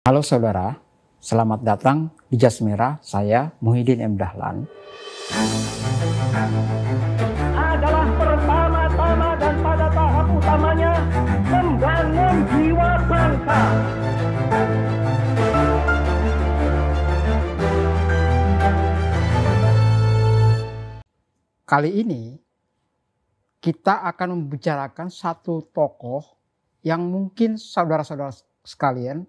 Halo saudara, selamat datang di Jas Merah, saya Muhyiddin M. Dahlan. adalah pertama-tama dan pada tahap utamanya membangun jiwa bangsa. Kali ini kita akan membicarakan satu tokoh yang mungkin saudara-saudara sekalian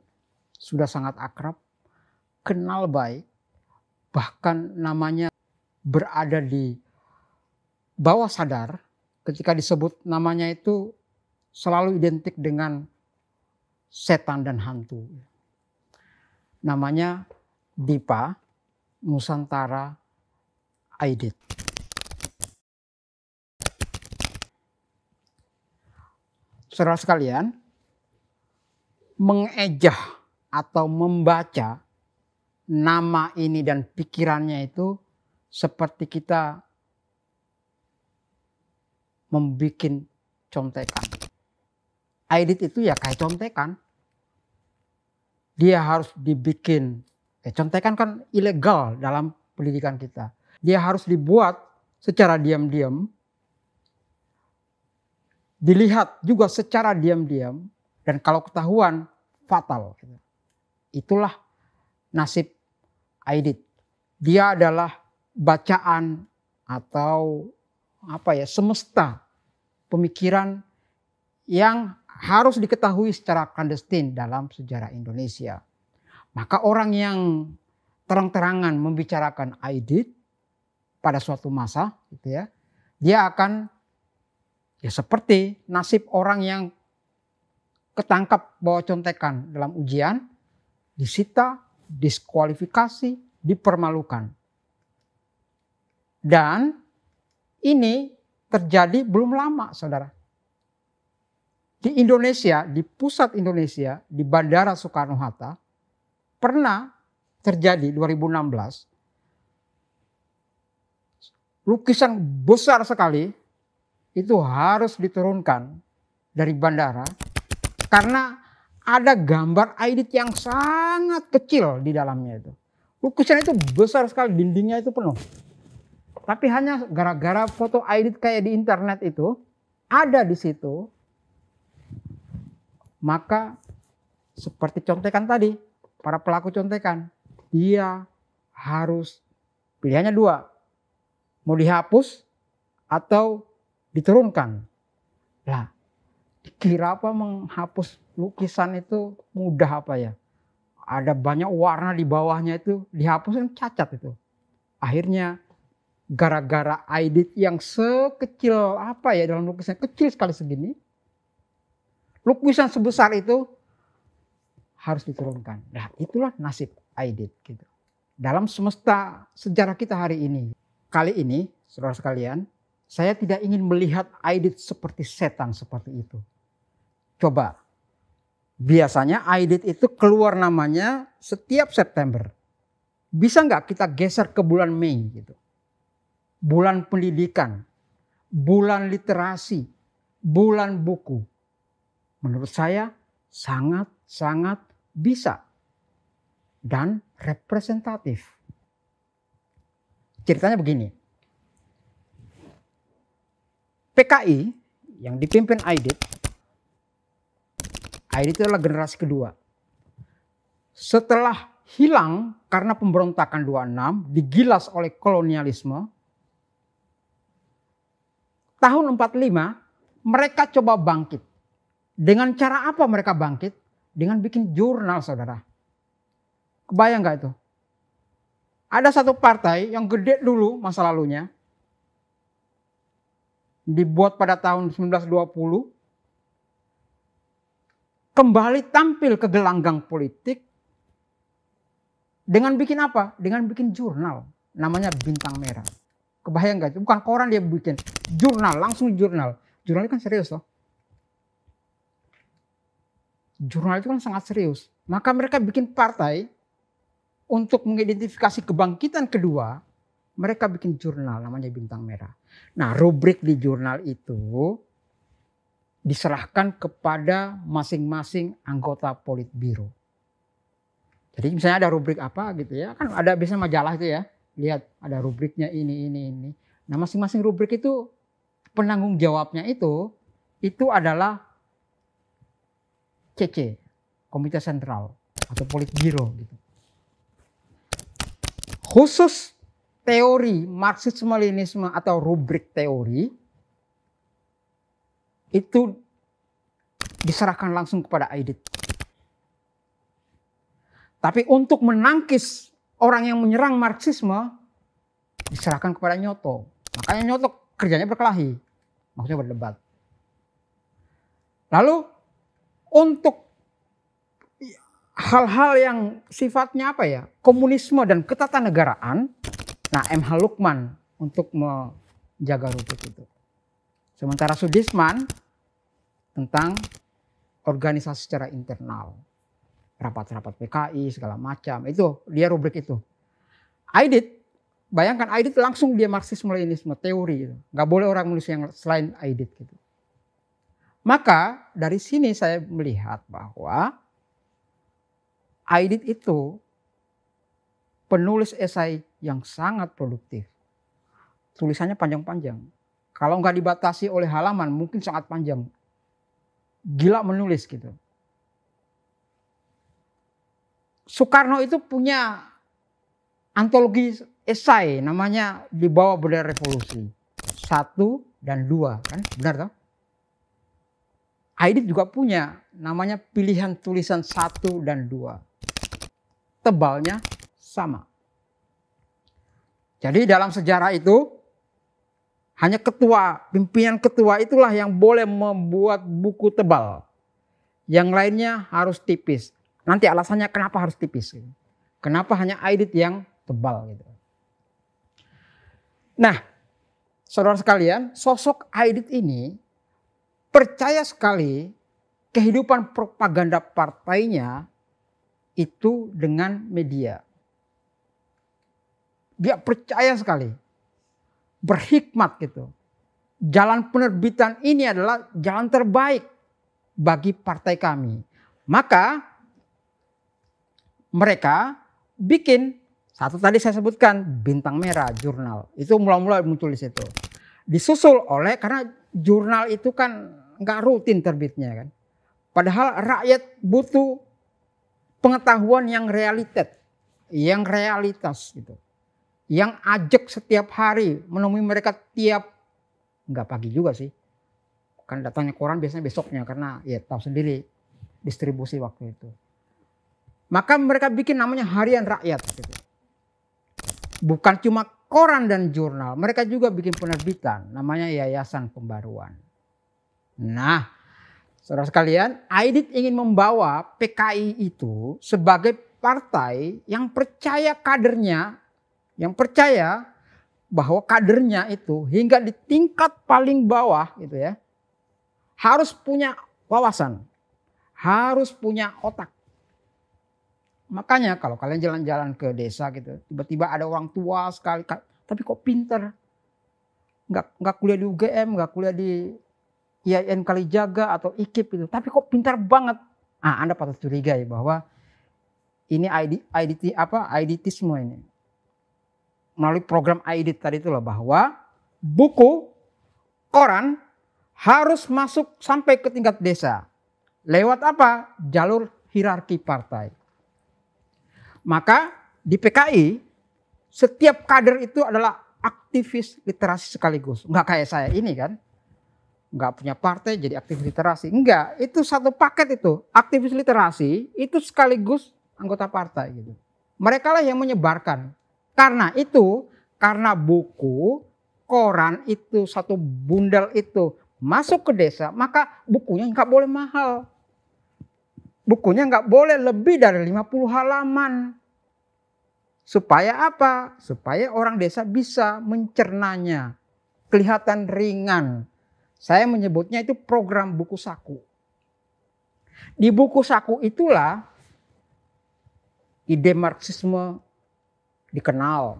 sudah sangat akrab, kenal baik, bahkan namanya berada di bawah sadar ketika disebut namanya itu selalu identik dengan setan dan hantu. Namanya Dipa Nusantara Aidit. Saudara sekalian, mengejah atau membaca nama ini dan pikirannya itu seperti kita membuat contekan. Aidit itu ya kayak contekan. Dia harus dibikin, eh, contekan kan ilegal dalam pendidikan kita. Dia harus dibuat secara diam-diam, dilihat juga secara diam-diam, dan kalau ketahuan fatal. Itulah nasib Aidit. Dia adalah bacaan atau apa ya semesta pemikiran yang harus diketahui secara clandestine dalam sejarah Indonesia. Maka orang yang terang-terangan membicarakan Aidit pada suatu masa gitu ya, dia akan ya seperti nasib orang yang ketangkap bawa contekan dalam ujian, disita, diskualifikasi, dipermalukan. Dan ini terjadi belum lama saudara. Di Indonesia, di pusat Indonesia, di Bandara Soekarno-Hatta, pernah terjadi 2016, lukisan besar sekali itu harus diturunkan dari bandara karena ada gambar Aidit yang sangat kecil di dalamnya itu. Lukisan itu besar sekali, dindingnya itu penuh. Tapi hanya gara-gara foto Aidit kayak di internet itu ada di situ. Maka seperti contekan tadi, para pelaku contekan, dia harus pilihannya dua. Mau dihapus atau diturunkan. Lah, dikira apa menghapus lukisan itu mudah apa ya? Ada banyak warna di bawahnya itu dihapus kan cacat itu. Akhirnya gara-gara edit yang sekecil apa ya dalam lukisan kecil sekali segini. Lukisan sebesar itu harus diturunkan. Nah itulah nasib edit gitu. Dalam semesta sejarah kita hari ini. Kali ini saudara sekalian saya tidak ingin melihat Aidit seperti setan seperti itu. Coba, biasanya Aidit itu keluar namanya setiap September. Bisa nggak kita geser ke bulan Mei gitu? Bulan pendidikan, bulan literasi, bulan buku. Menurut saya sangat-sangat bisa dan representatif. Ceritanya begini PKI yang dipimpin Aidit, Aidit adalah generasi kedua. Setelah hilang karena pemberontakan 26, digilas oleh kolonialisme, tahun 45 mereka coba bangkit. Dengan cara apa mereka bangkit? Dengan bikin jurnal saudara. Kebayang gak itu? Ada satu partai yang gede dulu masa lalunya, dibuat pada tahun 1920 kembali tampil ke gelanggang politik dengan bikin apa? Dengan bikin jurnal namanya Bintang Merah. Kebayang gak? Bukan koran dia bikin, jurnal, langsung jurnal. Jurnal itu kan serius loh. Jurnal itu kan sangat serius. Maka mereka bikin partai untuk mengidentifikasi kebangkitan kedua mereka bikin jurnal namanya Bintang Merah. Nah, rubrik di jurnal itu diserahkan kepada masing-masing anggota Politbiro. Jadi misalnya ada rubrik apa gitu ya, kan ada biasanya majalah itu ya, lihat ada rubriknya ini, ini, ini. Nah masing-masing rubrik itu penanggung jawabnya itu, itu adalah CC, Komite Sentral atau Politbiro gitu. Khusus teori Marxisme-Leninisme atau rubrik teori itu diserahkan langsung kepada Aidit. Tapi untuk menangkis orang yang menyerang Marxisme diserahkan kepada Nyoto. Makanya Nyoto kerjanya berkelahi, maksudnya berdebat. Lalu untuk hal-hal yang sifatnya apa ya komunisme dan ketatanegaraan nah MH Lukman untuk menjaga rubrik itu. Sementara Sudisman tentang organisasi secara internal. Rapat-rapat PKI segala macam. Itu dia rubrik itu. Aidit bayangkan Aidit langsung dia Marxisme Leninisme teori itu nggak boleh orang menulis yang selain Aidit gitu. Maka dari sini saya melihat bahwa Aidit itu penulis esai yang sangat produktif. Tulisannya panjang-panjang. Kalau nggak dibatasi oleh halaman mungkin sangat panjang. Gila menulis gitu. Soekarno itu punya antologi esai namanya di bawah bendera revolusi. Satu dan dua kan benar toh? Aidit juga punya namanya pilihan tulisan satu dan dua tebalnya sama. Jadi dalam sejarah itu hanya ketua, pimpinan ketua itulah yang boleh membuat buku tebal. Yang lainnya harus tipis. Nanti alasannya kenapa harus tipis. Kenapa hanya Aidit yang tebal gitu. Nah, saudara sekalian, sosok Aidit ini percaya sekali kehidupan propaganda partainya itu dengan media. Dia percaya sekali. Berhikmat gitu. Jalan penerbitan ini adalah jalan terbaik bagi partai kami. Maka mereka bikin satu tadi saya sebutkan bintang merah jurnal. Itu mula-mula muncul di situ. Disusul oleh karena jurnal itu kan nggak rutin terbitnya kan. Padahal rakyat butuh pengetahuan yang realitas, yang realitas gitu. Yang ajak setiap hari menemui mereka tiap nggak pagi juga sih. Kan datangnya koran biasanya besoknya karena ya tahu sendiri distribusi waktu itu. Maka mereka bikin namanya harian rakyat gitu. Bukan cuma koran dan jurnal, mereka juga bikin penerbitan namanya Yayasan Pembaruan. Nah, Saudara sekalian, Aidit ingin membawa PKI itu sebagai partai yang percaya kadernya, yang percaya bahwa kadernya itu hingga di tingkat paling bawah gitu ya, harus punya wawasan, harus punya otak. Makanya kalau kalian jalan-jalan ke desa gitu, tiba-tiba ada orang tua sekali, tapi kok pinter, nggak nggak kuliah di UGM, nggak kuliah di IAIN Kalijaga atau IKIP itu. Tapi kok pintar banget. Ah, Anda patut curiga ya bahwa ini ID, IDT apa IDTisme ini. Melalui program IDT tadi itulah bahwa buku koran harus masuk sampai ke tingkat desa. Lewat apa? Jalur hierarki partai. Maka di PKI setiap kader itu adalah aktivis literasi sekaligus. Enggak kayak saya ini kan nggak punya partai jadi aktivis literasi. Enggak, itu satu paket itu. Aktivis literasi itu sekaligus anggota partai gitu. Mereka lah yang menyebarkan. Karena itu, karena buku, koran itu satu bundel itu masuk ke desa, maka bukunya nggak boleh mahal. Bukunya nggak boleh lebih dari 50 halaman. Supaya apa? Supaya orang desa bisa mencernanya. Kelihatan ringan, saya menyebutnya itu program buku saku. Di buku saku itulah ide Marxisme dikenal.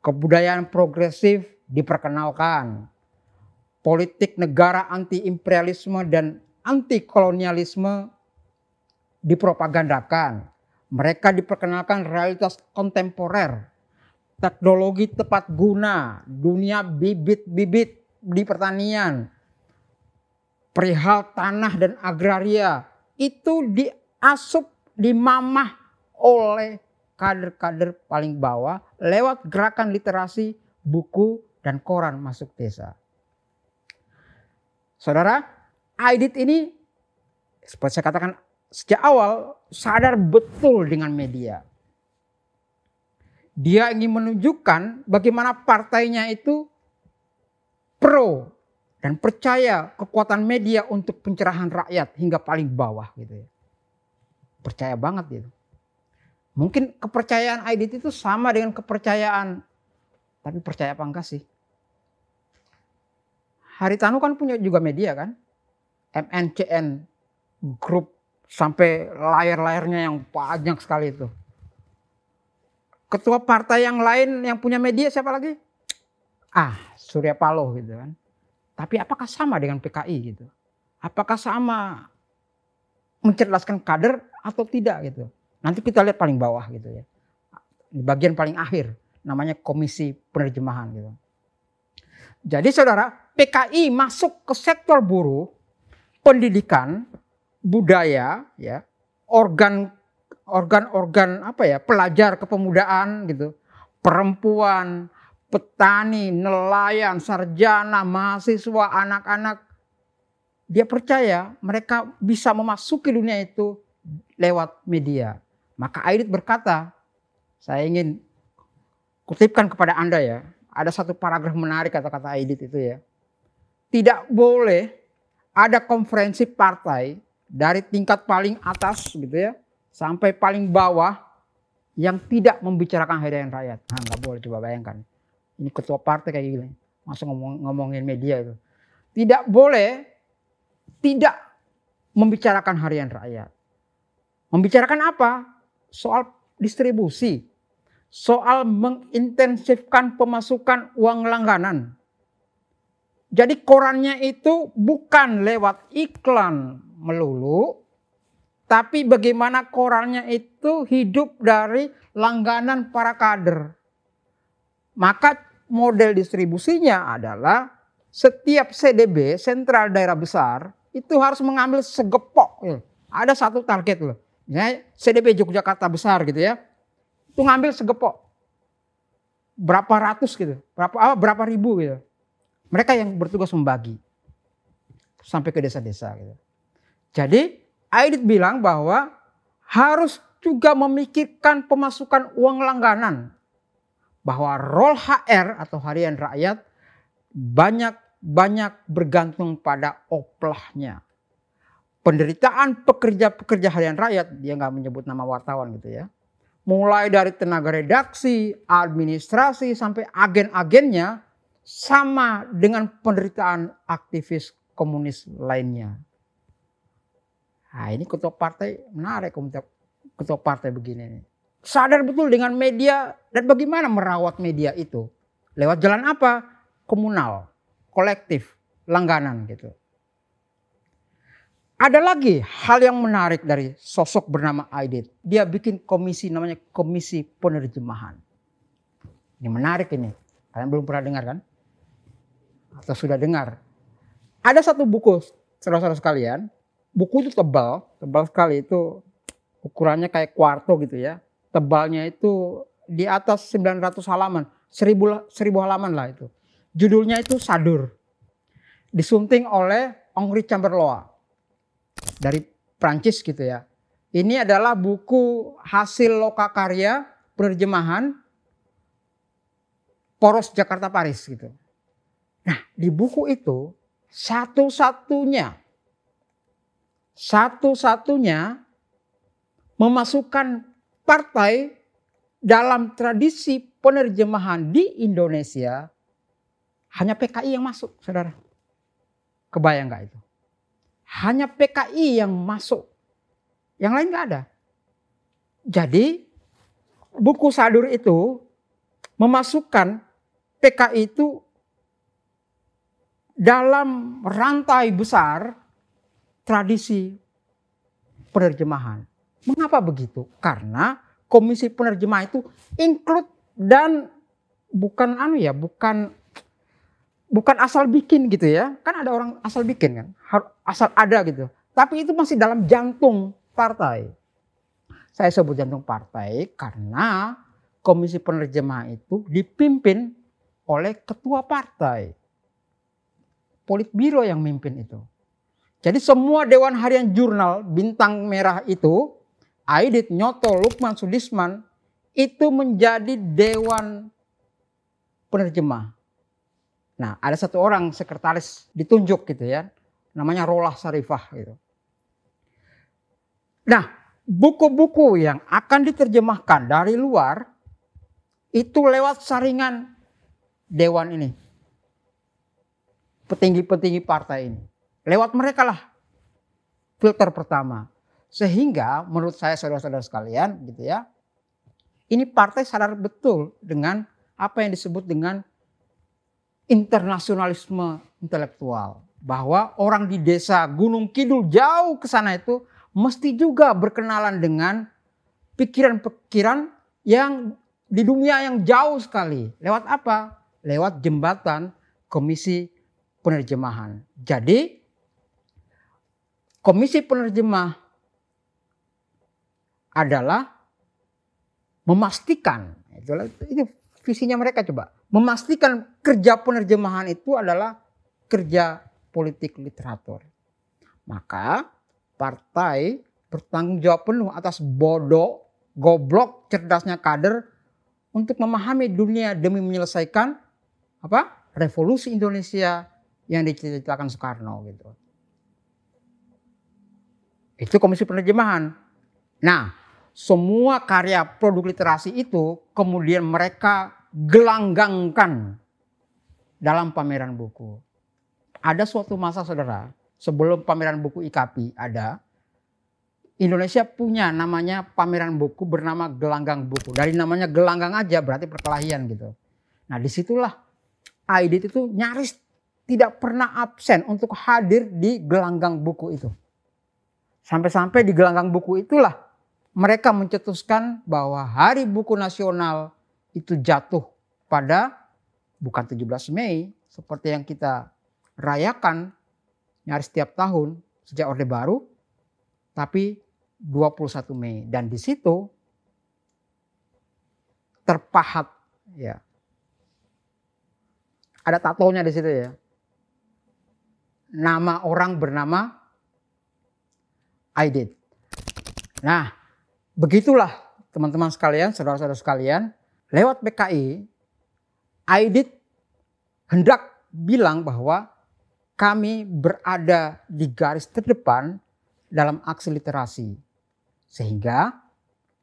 Kebudayaan progresif diperkenalkan. Politik negara anti-imperialisme dan anti-kolonialisme dipropagandakan. Mereka diperkenalkan realitas kontemporer, teknologi tepat guna, dunia bibit-bibit di pertanian, perihal tanah dan agraria itu diasup, dimamah oleh kader-kader paling bawah lewat gerakan literasi, buku, dan koran masuk desa. Saudara, Aidit ini seperti saya katakan sejak awal sadar betul dengan media. Dia ingin menunjukkan bagaimana partainya itu pro dan percaya kekuatan media untuk pencerahan rakyat hingga paling bawah gitu ya. Percaya banget gitu. Mungkin kepercayaan Aidit itu sama dengan kepercayaan tapi percaya apa enggak sih? Haritanu kan punya juga media kan? MNCN grup sampai layar-layarnya yang panjang sekali itu. Ketua partai yang lain yang punya media siapa lagi? Ah, Surya Paloh gitu kan. Tapi apakah sama dengan PKI gitu? Apakah sama mencerdaskan kader atau tidak gitu? Nanti kita lihat paling bawah gitu ya. Di bagian paling akhir namanya komisi penerjemahan gitu. Jadi saudara, PKI masuk ke sektor buruh, pendidikan, budaya, ya, organ organ-organ apa ya, pelajar kepemudaan gitu, perempuan, petani, nelayan, sarjana, mahasiswa, anak-anak dia percaya mereka bisa memasuki dunia itu lewat media. Maka Aidit berkata, saya ingin kutipkan kepada Anda ya, ada satu paragraf menarik kata-kata Aidit itu ya. Tidak boleh ada konferensi partai dari tingkat paling atas gitu ya sampai paling bawah yang tidak membicarakan hadiah rakyat. Nah, nggak boleh coba bayangkan. Ini ketua partai kayak gini, masuk ngomong, ngomongin media itu. Tidak boleh tidak membicarakan harian rakyat. Membicarakan apa? Soal distribusi, soal mengintensifkan pemasukan uang langganan. Jadi korannya itu bukan lewat iklan melulu, tapi bagaimana korannya itu hidup dari langganan para kader. Maka model distribusinya adalah setiap CDB, sentral daerah besar, itu harus mengambil segepok. Ada satu target loh. Misalnya CDB Yogyakarta besar gitu ya itu ngambil segepok. Berapa ratus gitu, berapa ah, berapa ribu gitu. Mereka yang bertugas membagi sampai ke desa-desa gitu. Jadi Aidit bilang bahwa harus juga memikirkan pemasukan uang langganan. Bahwa role HR atau harian rakyat banyak-banyak bergantung pada oplahnya. Penderitaan pekerja-pekerja harian rakyat, dia nggak menyebut nama wartawan gitu ya mulai dari tenaga redaksi, administrasi sampai agen-agennya sama dengan penderitaan aktivis komunis lainnya. Nah ini ketua partai menarik ketua partai begini. Sadar betul dengan media dan bagaimana merawat media itu. Lewat jalan apa? Komunal, kolektif, langganan gitu. Ada lagi hal yang menarik dari sosok bernama Aidit. Dia bikin komisi namanya Komisi Penerjemahan. Ini menarik ini. Kalian belum pernah dengar kan? Atau sudah dengar? Ada satu buku, saudara-saudara sekalian. Buku itu tebal, tebal sekali itu ukurannya kayak kuarto gitu ya. Tebalnya itu di atas 900 halaman, 1000, 1000 halaman lah itu. Judulnya itu Sadur. Disunting oleh Ongri Chamberlain dari Prancis gitu ya. Ini adalah buku hasil lokakarya penerjemahan Poros Jakarta Paris gitu. Nah, di buku itu satu-satunya satu-satunya memasukkan partai dalam tradisi penerjemahan di Indonesia hanya PKI yang masuk, saudara. Kebayang nggak itu? Hanya PKI yang masuk. Yang lain nggak ada. Jadi buku Sadur itu memasukkan PKI itu dalam rantai besar tradisi penerjemahan. Mengapa begitu? Karena komisi penerjemah itu include dan bukan anu ya, bukan bukan asal bikin gitu ya. Kan ada orang asal bikin kan, asal ada gitu. Tapi itu masih dalam jantung partai. Saya sebut jantung partai karena komisi penerjemah itu dipimpin oleh ketua partai. Politbiro yang mimpin itu. Jadi semua Dewan Harian Jurnal Bintang Merah itu, Aidit, Nyoto, Lukman, Sudisman, itu menjadi Dewan Penerjemah. Nah ada satu orang sekretaris ditunjuk gitu ya, namanya Rolah Sarifah gitu. Nah buku-buku yang akan diterjemahkan dari luar itu lewat saringan Dewan ini. Petinggi-petinggi partai ini. Lewat mereka lah filter pertama. Sehingga menurut saya saudara-saudara sekalian gitu ya. Ini partai sadar betul dengan apa yang disebut dengan internasionalisme intelektual. Bahwa orang di desa Gunung Kidul jauh ke sana itu mesti juga berkenalan dengan pikiran-pikiran yang di dunia yang jauh sekali. Lewat apa? Lewat jembatan komisi penerjemahan. Jadi komisi penerjemah adalah memastikan ini visinya mereka coba memastikan kerja penerjemahan itu adalah kerja politik literatur maka partai bertanggung jawab penuh atas bodoh goblok cerdasnya kader untuk memahami dunia demi menyelesaikan apa revolusi Indonesia yang diceritakan Soekarno gitu itu komisi penerjemahan. Nah, semua karya produk literasi itu kemudian mereka gelanggangkan dalam pameran buku. Ada suatu masa saudara, sebelum pameran buku IKAPI ada, Indonesia punya namanya pameran buku bernama gelanggang buku. Dari namanya gelanggang aja berarti perkelahian gitu. Nah di situlah Aidit itu nyaris tidak pernah absen untuk hadir di gelanggang buku itu. Sampai-sampai di gelanggang buku itulah mereka mencetuskan bahwa Hari Buku Nasional itu jatuh pada bukan 17 Mei seperti yang kita rayakan nyaris setiap tahun sejak Orde Baru, tapi 21 Mei dan di situ terpahat ya. Ada tatonya di situ ya. Nama orang bernama I Nah, begitulah teman-teman sekalian, saudara-saudara sekalian, lewat PKI, I hendak bilang bahwa kami berada di garis terdepan dalam aksi literasi. Sehingga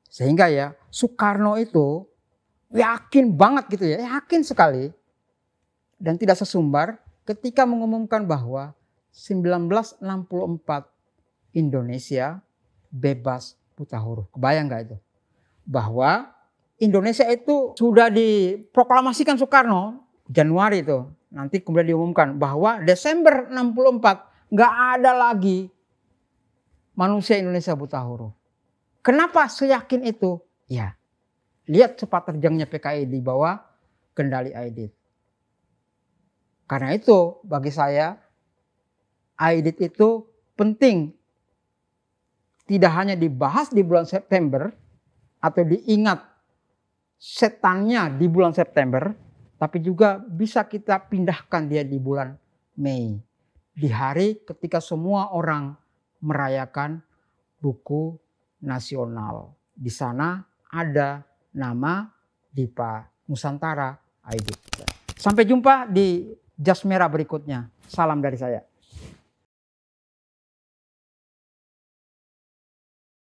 sehingga ya Soekarno itu yakin banget gitu ya, yakin sekali dan tidak sesumbar ketika mengumumkan bahwa 1964 Indonesia bebas buta huruf. Kebayang nggak itu? Bahwa Indonesia itu sudah diproklamasikan Soekarno Januari itu. Nanti kemudian diumumkan bahwa Desember 64 nggak ada lagi manusia Indonesia buta huruf. Kenapa seyakin itu? Ya, lihat cepat terjangnya PKI di bawah kendali Aidit. Karena itu bagi saya Aidit itu penting tidak hanya dibahas di bulan September atau diingat setannya di bulan September, tapi juga bisa kita pindahkan dia di bulan Mei. Di hari ketika semua orang merayakan buku nasional. Di sana ada nama Dipa Nusantara ID. Sampai jumpa di jas merah berikutnya. Salam dari saya.